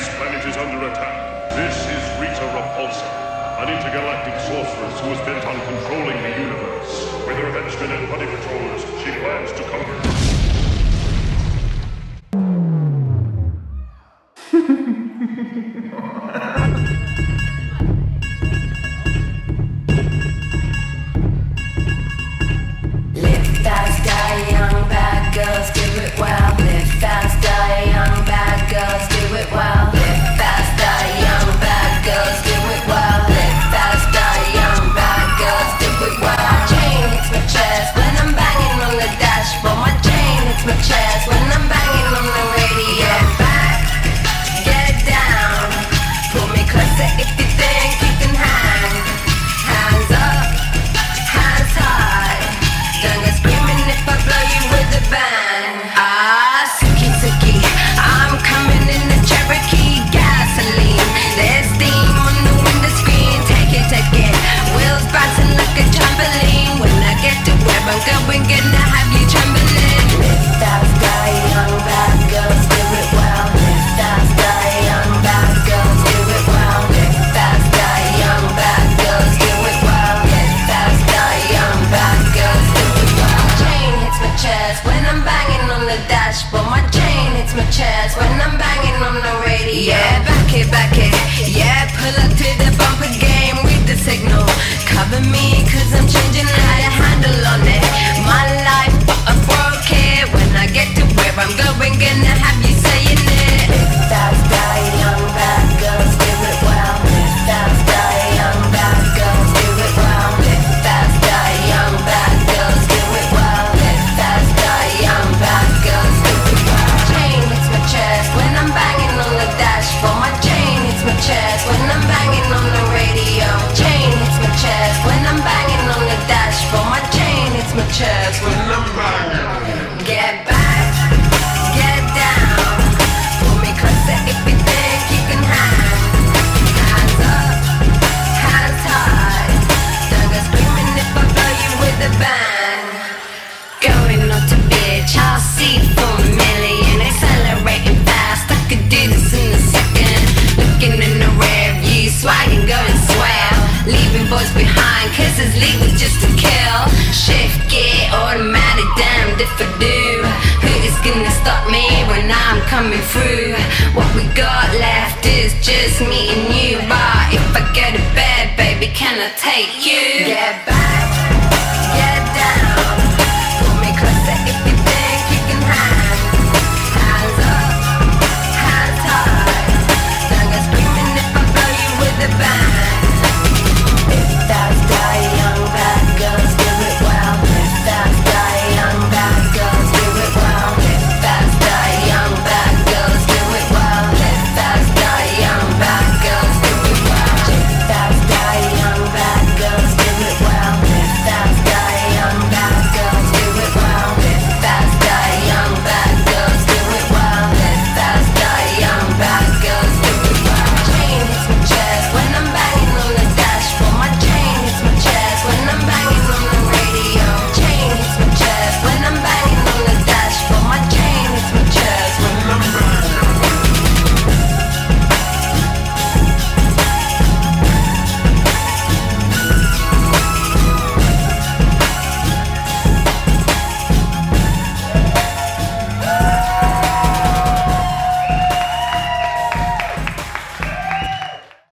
This planet is under attack. This is Rita Repulsa, an intergalactic sorceress who is bent on controlling the universe. With her henchmen and buddy patrols, fast when I'm boys behind. Kisses leave lead was just to kill. Shift gear, automatic, damned if I do. Who is gonna stop me when I'm coming through? What we got left is just me and you. But if I go to bed, baby, can I take you? Get back, get down.